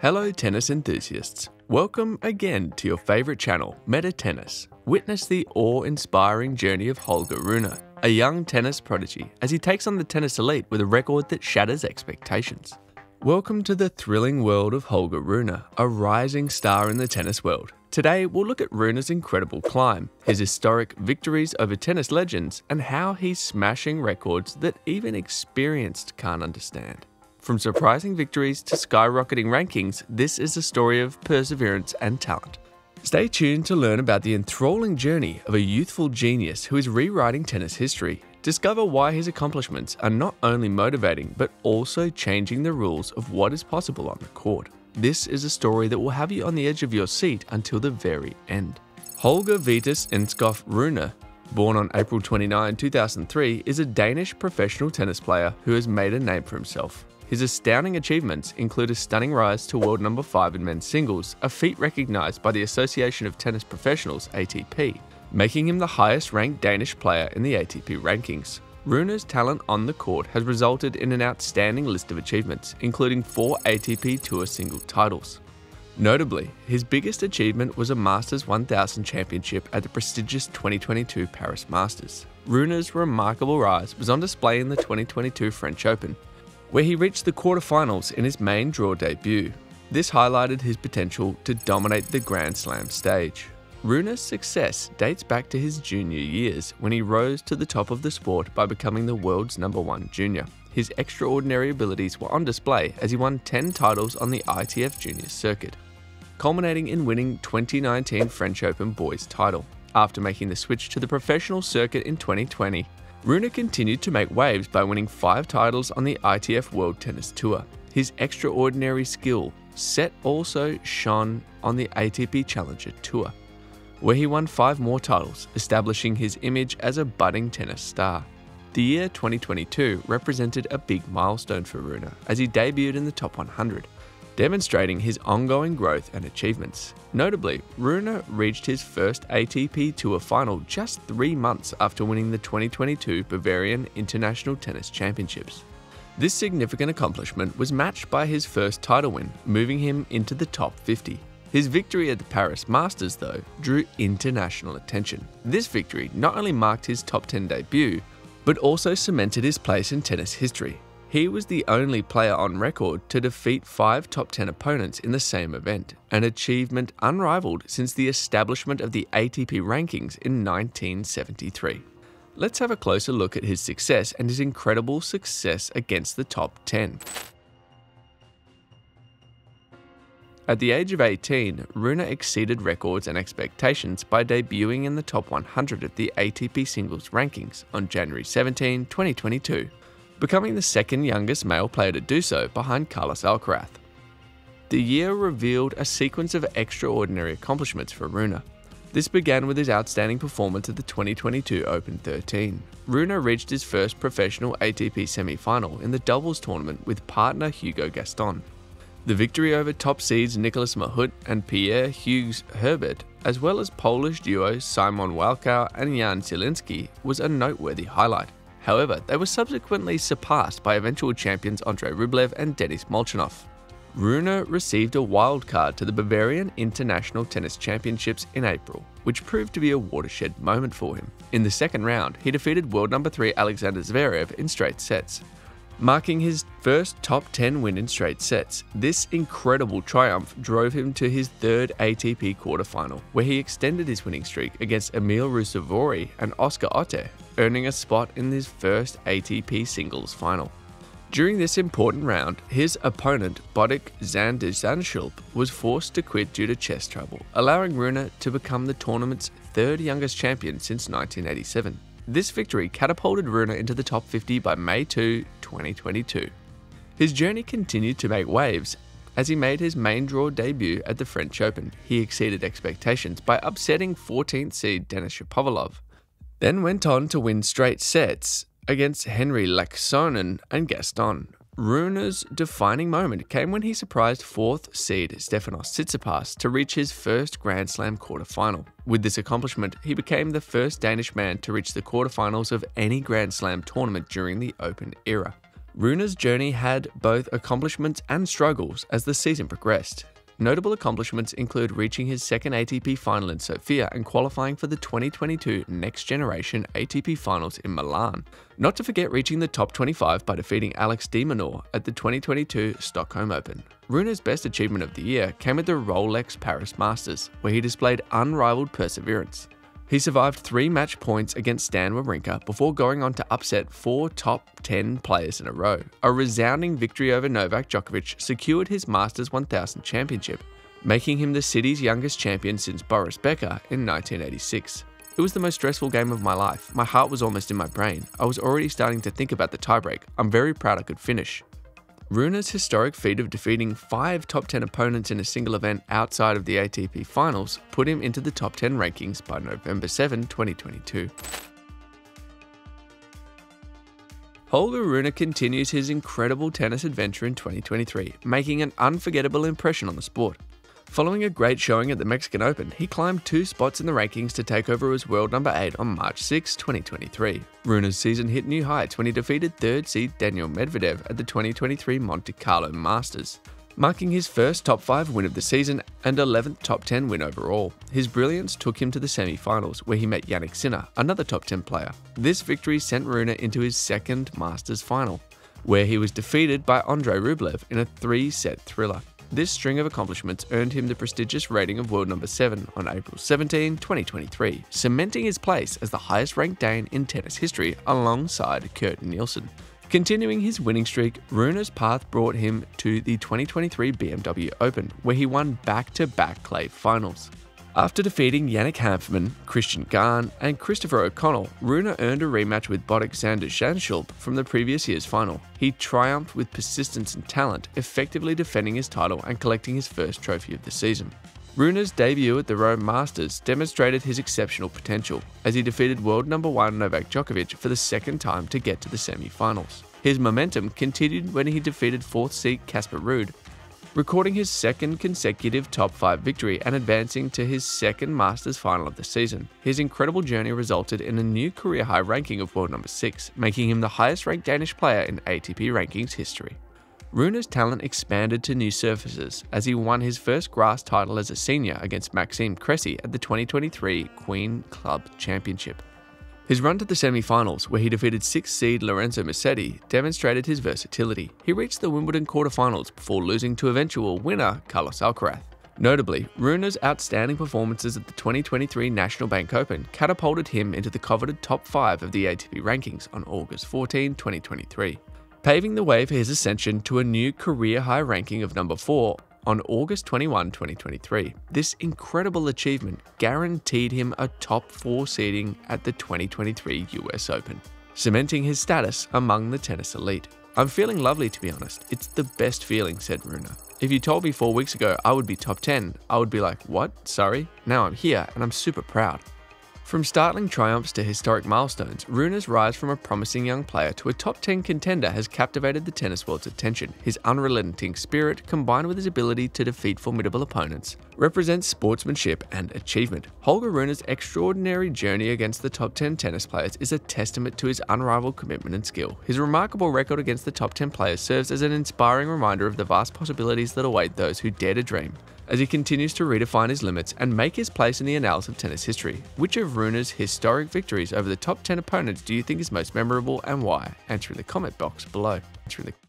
Hello, tennis enthusiasts. Welcome again to your favorite channel, Meta Tennis. Witness the awe inspiring journey of Holger Rune, a young tennis prodigy, as he takes on the tennis elite with a record that shatters expectations. Welcome to the thrilling world of Holger Rune, a rising star in the tennis world. Today, we'll look at Rune's incredible climb, his historic victories over tennis legends, and how he's smashing records that even experienced can't understand. From surprising victories to skyrocketing rankings, this is a story of perseverance and talent. Stay tuned to learn about the enthralling journey of a youthful genius who is rewriting tennis history. Discover why his accomplishments are not only motivating but also changing the rules of what is possible on the court. This is a story that will have you on the edge of your seat until the very end. Holger Vitus Enskov Rune, born on April 29, 2003, is a Danish professional tennis player who has made a name for himself. His astounding achievements include a stunning rise to world number 5 in men's singles, a feat recognised by the Association of Tennis Professionals ATP, making him the highest ranked Danish player in the ATP rankings. Rune's talent on the court has resulted in an outstanding list of achievements, including four ATP Tour single titles. Notably, his biggest achievement was a Masters 1000 championship at the prestigious 2022 Paris Masters. Rune's remarkable rise was on display in the 2022 French Open, where he reached the quarterfinals in his main draw debut. This highlighted his potential to dominate the Grand Slam stage. Rune's success dates back to his junior years when he rose to the top of the sport by becoming the world's number one junior. His extraordinary abilities were on display as he won 10 titles on the ITF Junior circuit, culminating in winning 2019 French Open boys title. After making the switch to the professional circuit in 2020, Rune continued to make waves by winning five titles on the ITF World Tennis Tour. His extraordinary skill set also shone on the ATP Challenger Tour, where he won five more titles, establishing his image as a budding tennis star. The year 2022 represented a big milestone for Rune as he debuted in the top 100, demonstrating his ongoing growth and achievements. Notably, Rune reached his first ATP Tour final just three months after winning the 2022 Bavarian International Tennis Championships. This significant accomplishment was matched by his first title win, moving him into the top 50. His victory at the Paris Masters, though, drew international attention. This victory not only marked his top 10 debut, but also cemented his place in tennis history, he was the only player on record to defeat five top 10 opponents in the same event, an achievement unrivaled since the establishment of the ATP rankings in 1973. Let's have a closer look at his success and his incredible success against the top 10. At the age of 18, Rune exceeded records and expectations by debuting in the top 100 of the ATP singles rankings on January 17, 2022 becoming the second youngest male player to do so behind Carlos Alcaraz. The year revealed a sequence of extraordinary accomplishments for Runa. This began with his outstanding performance at the 2022 Open 13. Runa reached his first professional ATP semi final in the doubles tournament with partner Hugo Gaston. The victory over top seeds Nicolas Mahut and Pierre Hugues Herbert, as well as Polish duo Szymon Walków and Jan Zielinski, was a noteworthy highlight. However, they were subsequently surpassed by eventual champions Andrei Rublev and Denys Molchanov. Rune received a wildcard to the Bavarian International Tennis Championships in April, which proved to be a watershed moment for him. In the second round, he defeated world number 3 Alexander Zverev in straight sets, marking his first top 10 win in straight sets. This incredible triumph drove him to his third ATP quarterfinal, where he extended his winning streak against Emil Ruusuvuori and Oscar Otte, earning a spot in his first ATP singles final. During this important round, his opponent, Botic Van de Zandschulp, was forced to quit due to chest trouble, allowing Rune to become the tournament's third youngest champion since 1987. This victory catapulted Rune into the top 50 by May 2, 2022. His journey continued to make waves as he made his main draw debut at the French Open. He exceeded expectations by upsetting 14th seed Denis Shapovalov then went on to win straight sets against Henri Laaksonen and Gaston. Rune's defining moment came when he surprised fourth seed Stefanos Tsitsipas to reach his first Grand Slam quarterfinal. With this accomplishment, he became the first Danish man to reach the quarterfinals of any Grand Slam tournament during the Open era. Rune's journey had both accomplishments and struggles as the season progressed. Notable accomplishments include reaching his second ATP final in Sofia and qualifying for the 2022 Next Generation ATP Finals in Milan. Not to forget reaching the top 25 by defeating Alex de Minaur at the 2022 Stockholm Open. Rune's best achievement of the year came at the Rolex Paris Masters, where he displayed unrivaled perseverance. He survived three match points against Stan Wawrinka before going on to upset four top 10 players in a row. A resounding victory over Novak Djokovic secured his Masters 1000 championship, making him the city's youngest champion since Boris Becker in 1986. It was the most stressful game of my life. My heart was almost in my brain. I was already starting to think about the tiebreak. I'm very proud I could finish. Rune's historic feat of defeating five top 10 opponents in a single event outside of the ATP finals put him into the top 10 rankings by November 7, 2022. Holger Rune continues his incredible tennis adventure in 2023, making an unforgettable impression on the sport. Following a great showing at the Mexican Open, he climbed two spots in the rankings to take over as world number 8 on March 6, 2023. Rune's season hit new heights when he defeated third seed Daniil Medvedev at the 2023 Monte Carlo Masters, marking his first top 5 win of the season and 11th top 10 win overall. His brilliance took him to the semi-finals, where he met Jannik Sinner, another top 10 player. This victory sent Runa into his second Masters final, where he was defeated by Andrei Rublev in a three-set thriller. This string of accomplishments earned him the prestigious rating of world number 7 on April 17, 2023, cementing his place as the highest ranked Dane in tennis history alongside Kurt Nielsen. Continuing his winning streak, Rune's path brought him to the 2023 BMW Open, where he won back to back clay finals. After defeating Yannick Hanfmann, Cristian Garín, and Christopher O'Connell, Rune earned a rematch with Botic van de Zandschulp from the previous year's final. He triumphed with persistence and talent, effectively defending his title and collecting his first trophy of the season. Rune's debut at the Rome Masters demonstrated his exceptional potential, as he defeated world number one Novak Djokovic for the second time to get to the semi-finals. His momentum continued when he defeated fourth seed Casper Ruud recording his second consecutive top 5 victory and advancing to his second Masters final of the season. His incredible journey resulted in a new career high ranking of world number 6, making him the highest ranked Danish player in ATP rankings history. Rune's talent expanded to new surfaces as he won his first grass title as a senior against Maxime Cressy at the 2023 Queen Club Championship. His run to the semi-finals, where he defeated 6th seed Lorenzo Musetti, demonstrated his versatility. He reached the Wimbledon quarterfinals before losing to eventual winner Carlos Alcaraz. Notably, Rune's outstanding performances at the 2023 National Bank Open catapulted him into the coveted top 5 of the ATP rankings on August 14, 2023, paving the way for his ascension to a new career high ranking of number 4 on August 21, 2023. This incredible achievement guaranteed him a top 4 seeding at the 2023 US Open, cementing his status among the tennis elite. I'm feeling lovely to be honest. It's the best feeling, said Runa. If you told me four weeks ago I would be top 10, I would be like, what? Sorry? Now I'm here and I'm super proud. From startling triumphs to historic milestones, Rune's rise from a promising young player to a top 10 contender has captivated the tennis world's attention. His unrelenting spirit, combined with his ability to defeat formidable opponents, represents sportsmanship and achievement. Holger Rune's extraordinary journey against the top 10 tennis players is a testament to his unrivaled commitment and skill. His remarkable record against the top 10 players serves as an inspiring reminder of the vast possibilities that await those who dare to dream as he continues to redefine his limits and make his place in the annals of tennis history. Which of Rune's historic victories over the top 10 opponents do you think is most memorable and why? Answer in the comment box below.